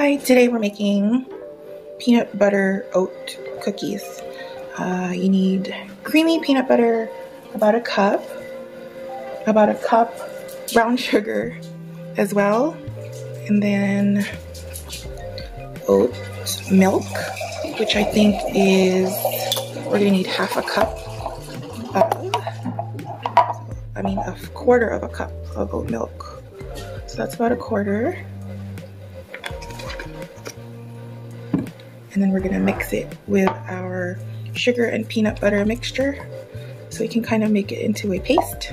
Hi, today we're making peanut butter oat cookies. Uh, you need creamy peanut butter, about a cup, about a cup brown sugar as well, and then oat milk, which I think is, we're gonna need half a cup of, I mean a quarter of a cup of oat milk. So that's about a quarter. And then we're gonna mix it with our sugar and peanut butter mixture so we can kind of make it into a paste.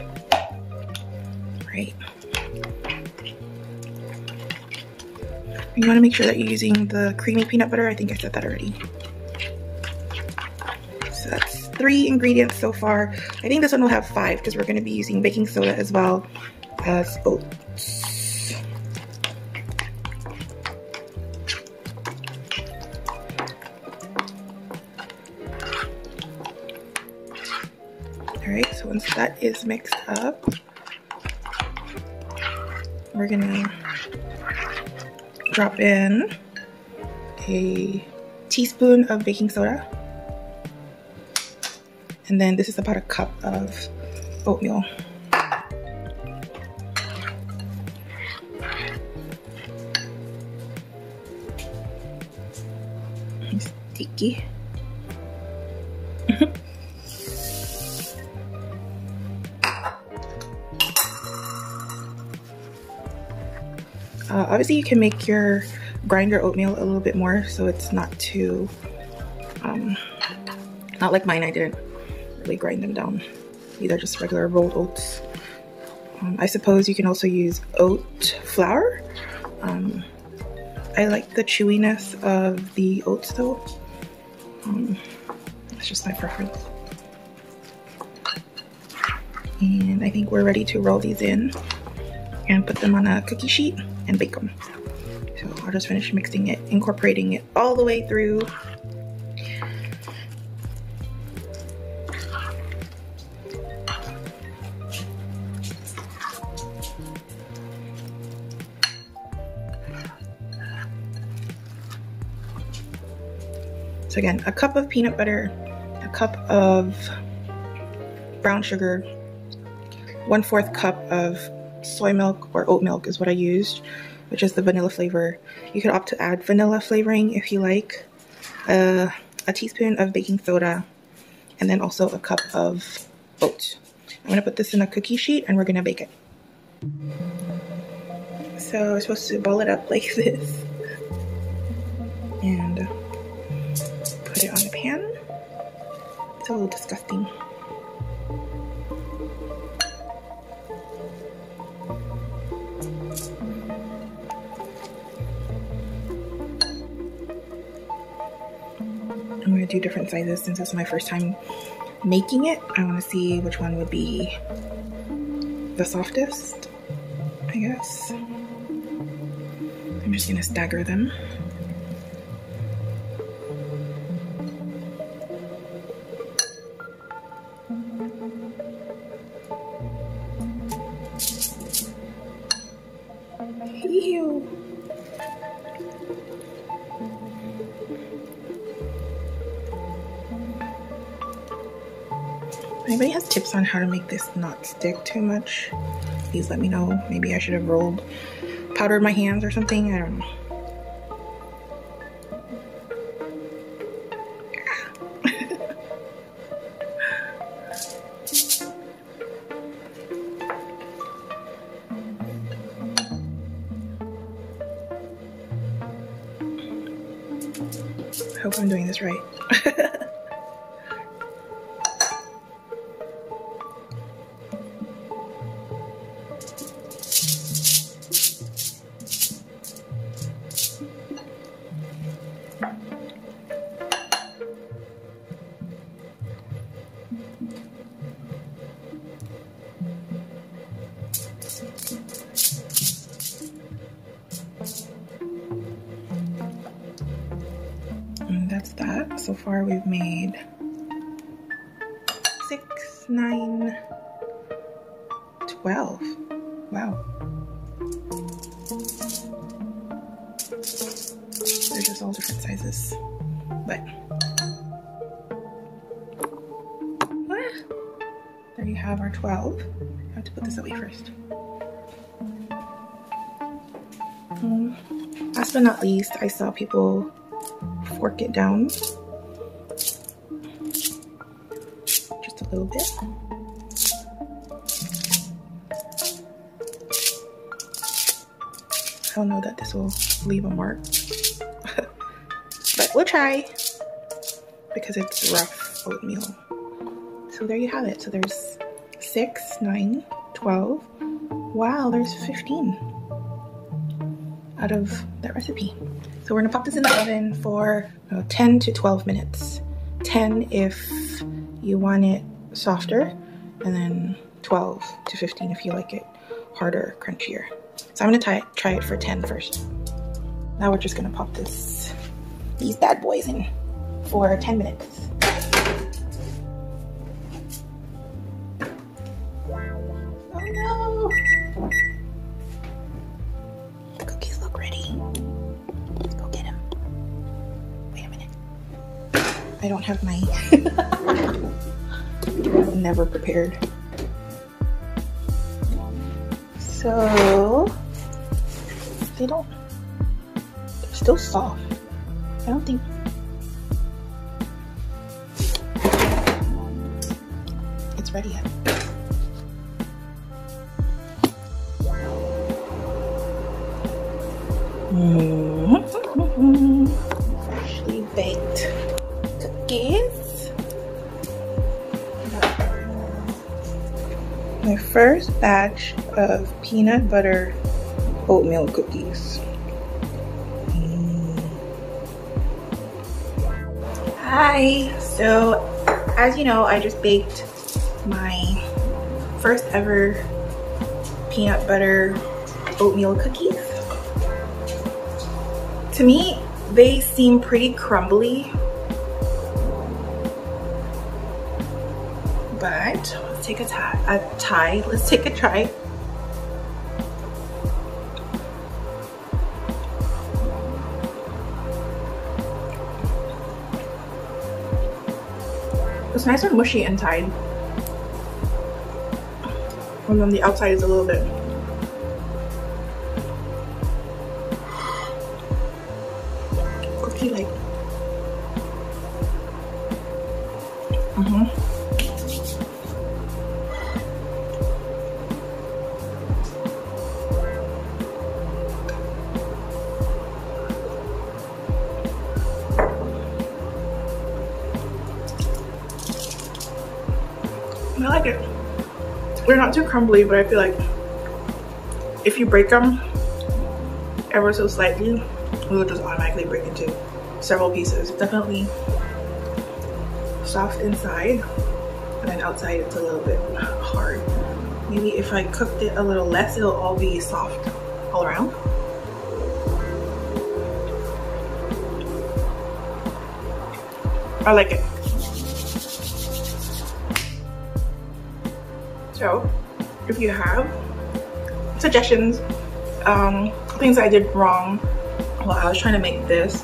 Right. You wanna make sure that you're using the creamy peanut butter. I think I said that already. So that's three ingredients so far. I think this one will have five because we're gonna be using baking soda as well as oats. All right, so once that is mixed up, we're gonna drop in a teaspoon of baking soda. And then this is about a cup of oatmeal. Sticky. Uh, obviously you can make your grinder oatmeal a little bit more so it's not too, um, not like mine, I didn't really grind them down. These are just regular rolled oats. Um, I suppose you can also use oat flour. Um, I like the chewiness of the oats though. Um, that's just my preference. And I think we're ready to roll these in and put them on a cookie sheet and bake them. So I'll just finish mixing it, incorporating it all the way through. So again, a cup of peanut butter, a cup of brown sugar, one fourth cup of soy milk or oat milk is what I used, which is the vanilla flavor. You could opt to add vanilla flavoring if you like. Uh, a teaspoon of baking soda, and then also a cup of oats. I'm gonna put this in a cookie sheet and we're gonna bake it. So we're supposed to ball it up like this and put it on the pan. It's a little disgusting. I'm gonna do different sizes since this is my first time making it. I wanna see which one would be the softest, I guess. I'm just gonna stagger them. Anybody has tips on how to make this not stick too much, please let me know. Maybe I should have rolled, powdered my hands or something. I don't know. I hope I'm doing this right. that. So far we've made six, nine, twelve. Wow. They're just all different sizes. But there you have our 12. I have to put this away first. Um, last but not least, I saw people fork it down just a little bit. I don't know that this will leave a mark, but we'll try because it's rough oatmeal. So there you have it. So there's six, nine, 12. Wow, there's 15 out of that recipe. So we're gonna pop this in the oven for uh, 10 to 12 minutes. 10 if you want it softer, and then 12 to 15 if you like it harder, crunchier. So I'm gonna try it, try it for 10 first. Now we're just gonna pop this, these bad boys in for 10 minutes. I don't have my never prepared. So they don't they're still soft. I don't think it's ready yet. First batch of peanut butter oatmeal cookies. Hi, so as you know, I just baked my first ever peanut butter oatmeal cookies. To me, they seem pretty crumbly but take a tie, a tie. Let's take a try. It's nice and mushy inside. And then the outside is a little bit cookie like. Mm-hmm. They're not too crumbly, but I feel like if you break them ever so slightly, it will just automatically break into several pieces. Definitely soft inside, and then outside it's a little bit hard. Maybe if I cooked it a little less, it'll all be soft all around. I like it. So if you have suggestions, um, things I did wrong while I was trying to make this,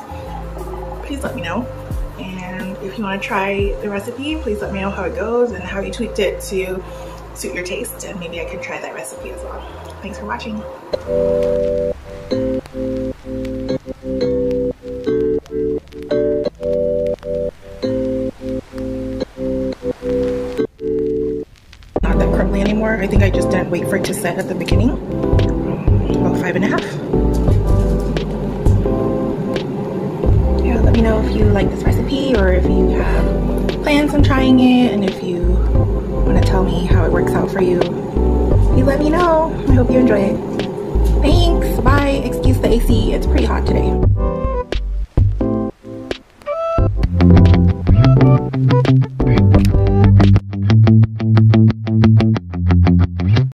please let me know. And if you want to try the recipe, please let me know how it goes and how you tweaked it to suit your taste and maybe I can try that recipe as well. Thanks for watching. Anymore. I think I just didn't wait for it to set at the beginning. About five and a half. Yeah, let me know if you like this recipe or if you have plans on trying it and if you want to tell me how it works out for you. Please let me know. I hope you enjoy it. Thanks. Bye. Excuse the AC. It's pretty hot today.